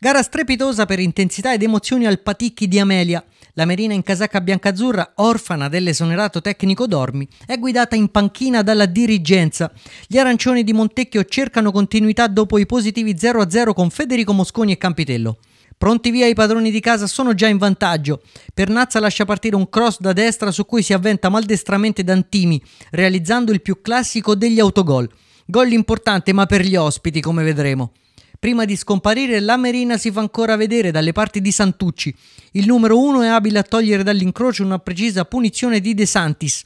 Gara strepitosa per intensità ed emozioni al Paticchi di Amelia. La Merina in casacca biancazzurra, orfana dell'esonerato tecnico Dormi, è guidata in panchina dalla dirigenza. Gli arancioni di Montecchio cercano continuità dopo i positivi 0-0 con Federico Mosconi e Campitello. Pronti via i padroni di casa sono già in vantaggio. Pernazza lascia partire un cross da destra su cui si avventa maldestramente Dantimi, realizzando il più classico degli autogol. Gol importante ma per gli ospiti, come vedremo. Prima di scomparire, la Merina si fa ancora vedere dalle parti di Santucci. Il numero uno è abile a togliere dall'incrocio una precisa punizione di De Santis.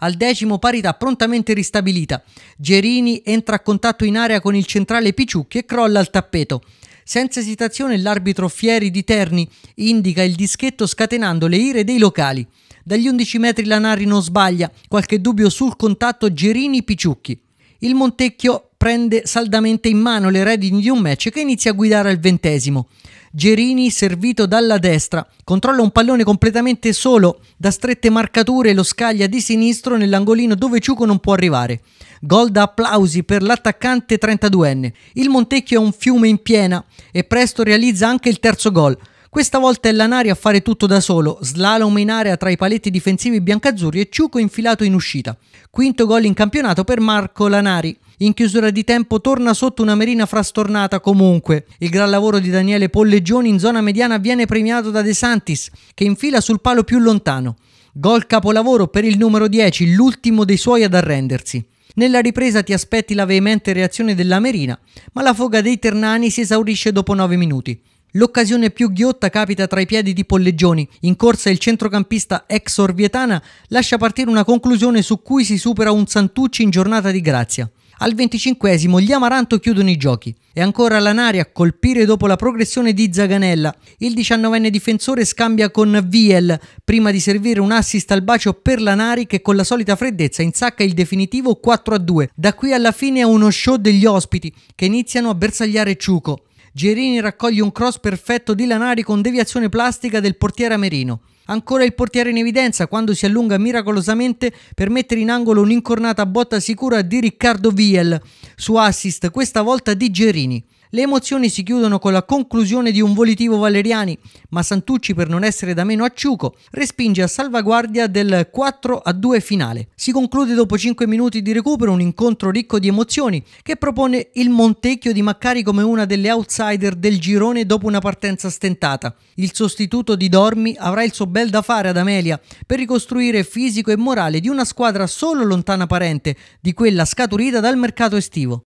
Al decimo parità prontamente ristabilita. Gerini entra a contatto in area con il centrale Picciucchi e crolla al tappeto. Senza esitazione l'arbitro Fieri di Terni indica il dischetto scatenando le ire dei locali. Dagli 11 metri Lanari non sbaglia, qualche dubbio sul contatto Gerini-Picciucchi. Il Montecchio prende saldamente in mano le redini di un match che inizia a guidare al ventesimo. Gerini, servito dalla destra, controlla un pallone completamente solo da strette marcature e lo scaglia di sinistro nell'angolino dove Ciuco non può arrivare. Gol da applausi per l'attaccante 32enne. Il Montecchio è un fiume in piena e presto realizza anche il terzo gol. Questa volta è Lanari a fare tutto da solo, slalom in area tra i paletti difensivi biancazzurri e Ciuco infilato in uscita. Quinto gol in campionato per Marco Lanari. In chiusura di tempo torna sotto una Merina frastornata comunque. Il gran lavoro di Daniele Polleggioni in zona mediana viene premiato da De Santis, che infila sul palo più lontano. Gol capolavoro per il numero 10, l'ultimo dei suoi ad arrendersi. Nella ripresa ti aspetti la veemente reazione della Merina, ma la foga dei Ternani si esaurisce dopo 9 minuti. L'occasione più ghiotta capita tra i piedi di Polleggioni. In corsa il centrocampista ex Orvietana lascia partire una conclusione su cui si supera un Santucci in giornata di grazia. Al venticinquesimo gli Amaranto chiudono i giochi. E ancora Lanari a colpire dopo la progressione di Zaganella. Il diciannovenne difensore scambia con Viel prima di servire un assist al bacio per Lanari che con la solita freddezza insacca il definitivo 4-2. Da qui alla fine è uno show degli ospiti che iniziano a bersagliare Ciuco. Gerini raccoglie un cross perfetto di Lanari con deviazione plastica del portiere Amerino. Ancora il portiere in evidenza quando si allunga miracolosamente per mettere in angolo un'incornata botta sicura di Riccardo Viel su assist, questa volta di Gerini. Le emozioni si chiudono con la conclusione di un volitivo Valeriani, ma Santucci, per non essere da meno acciuco, respinge a salvaguardia del 4 a 2 finale. Si conclude dopo 5 minuti di recupero un incontro ricco di emozioni che propone il Montecchio di Maccari come una delle outsider del girone dopo una partenza stentata. Il sostituto di Dormi avrà il suo bel da fare ad Amelia per ricostruire fisico e morale di una squadra solo lontana parente di quella scaturita dal mercato estivo.